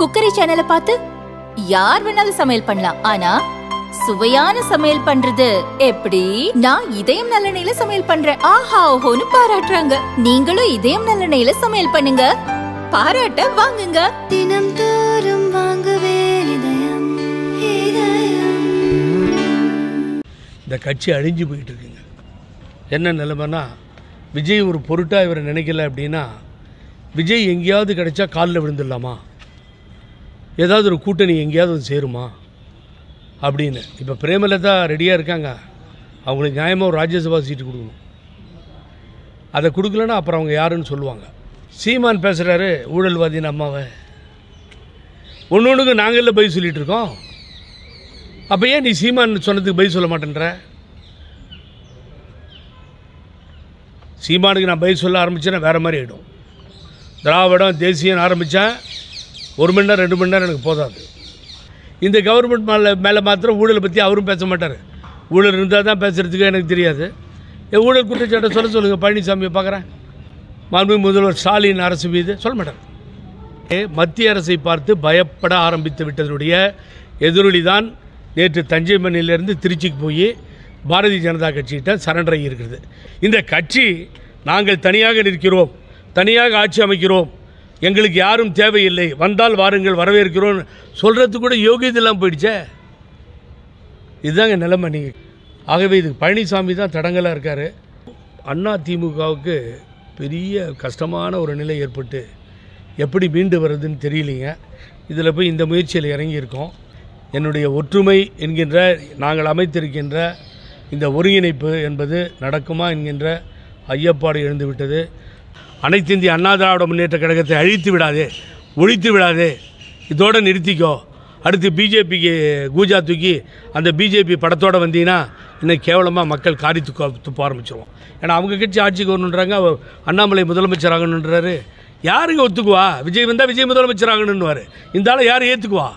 Cookery சேனலை பார்த்து யார் வேணாலும் சமையல் பண்ணலாம். ஆனா சுவையான சமையல் பண்றது எப்படி? நான் இதயம் நல்லெண்ணெயில சமையல் பண்றேன். ஆஹா ஓஹோன்னு பாராட்டுறாங்க. நீங்களும் இதயம் நல்லெண்ணெயில சமையல் பண்ணுங்க. பாராட்ட வாங்குங்க. தினம் தோறும் வாங்குவே இதயம் இதயம். இந்த கட்சி அழிஞ்சு போயிட்டு இருக்குங்க. என்ன நிலைமைன்னா விஜய் ஒரு பொருட்டாக இவரை நினைக்கல அப்படின்னா விஜய் எங்கேயாவது கிடைச்சா காலில் விழுந்துடலாமா? ஏதாவது ஒரு கூட்டணி எங்கேயாவது வந்து சேருமா? அப்படின்னு. இப்போ பிரேமலதா ரெடியாக இருக்காங்க. அவங்களுக்கு நியாயமாக ஒரு ராஜ்யசபா சீட்டு கொடுக்கணும். அதை கொடுக்கலன்னா அப்புறம் அவங்க யாருன்னு சொல்லுவாங்க. சீமான் பேசுகிறாரு ஊழல்வாதின்னு அம்மாவை. ஒன்று ஒன்றுக்கு நாங்கள பதில் சொல்லிகிட்டு இருக்கோம். அப்போ ஏன் நீ சீமான் சொன்னதுக்கு பை சொல்ல மாட்டேன்ற? சீமானுக்கு நான் பை சொல்ல ஆரம்பித்தேன்னா வேறு மாதிரி ஆகிடும் திராவிடம் தேசியம் ஆரம்பித்தேன் ஒரு மணி நேரம் ரெண்டு மணி நேரம் எனக்கு போதாது. இந்த கவர்மெண்ட் மேலே மேலே மாத்திரம் ஊழலை பற்றி அவரும் பேச மாட்டார். ஊழல் இருந்தால் தான் பேசுகிறதுக்கு எனக்கு தெரியாது. என் ஊழல் குற்றச்சாட்டை சொல்ல சொல்லுங்கள் பழனிசாமியை பார்க்குறேன். மாண்பு முதல்வர் ஸ்டாலின் அரசு மீது சொல்ல மாட்டார். ஏ, மத்திய அரசை பார்த்து பயப்பட ஆரம்பித்து விட்டதனுடைய எதிரொலி தான் நேற்று தஞ்சை மண்ணிலிருந்து திருச்சிக்கு போய் பாரதிய ஜனதா கட்சிகிட்ட சரண்டர் ஆகியிருக்கிறது இந்த கட்சி நாங்கள் தனியாக நிற்கிறோம் தனியாக ஆட்சி அமைக்கிறோம். எங்களுக்கு யாரும் தேவையில்லை. வந்தால் வாருங்கள் வரவேற்கிறோம். சொல்கிறதுக்கு கூட யோகியதெல்லாம் போயிடுச்சே. இதுதாங்க நிலைமை நீங்கள் ஆகவே இதுக்கு பழனிசாமி தான் தடங்கலாக இருக்கார். அண்ணா திமுகவுக்கு பெரிய கஷ்டமான ஒரு நிலை ஏற்பட்டு எப்படி மீண்டு வர்றதுன்னு தெரியலைங்க. இதில் போய் இந்த முயற்சியில் இறங்கியிருக்கோம். என்னுடைய ஒற்றுமை என்கின்ற நாங்கள் அமைத்திருக்கின்ற இந்த ஒருங்கிணைப்பு என்பது நடக்குமா என்கின்ற ஐயப்பாடு எழுந்துவிட்டது. அனைத்து இந்திய அண்ணா திராவிட முன்னேற்ற கழகத்தை அழித்து விடாதே ஒழித்து விடாதே. இதோடு நிறுத்திக்கோ. அடுத்து பிஜேபிக்கு கூஜா தூக்கி அந்த பிஜேபி படத்தோடு வந்தீங்கன்னா இன்னும் கேவலமாக மக்கள் காரி துக்க துப்ப ஆரம்பிச்சிருவோம். ஏன்னா அவங்க கட்சி ஆட்சிக்கு வரணுன்றாங்க அவர் அண்ணாமலை முதலமைச்சர் ஆகணுன்றாரு. யாருங்க ஒத்துக்குவா? விஜய் வந்தால் விஜய் முதலமைச்சர் ஆகணுன்னுவார். இந்த ஆளை யார் ஏற்றுக்குவா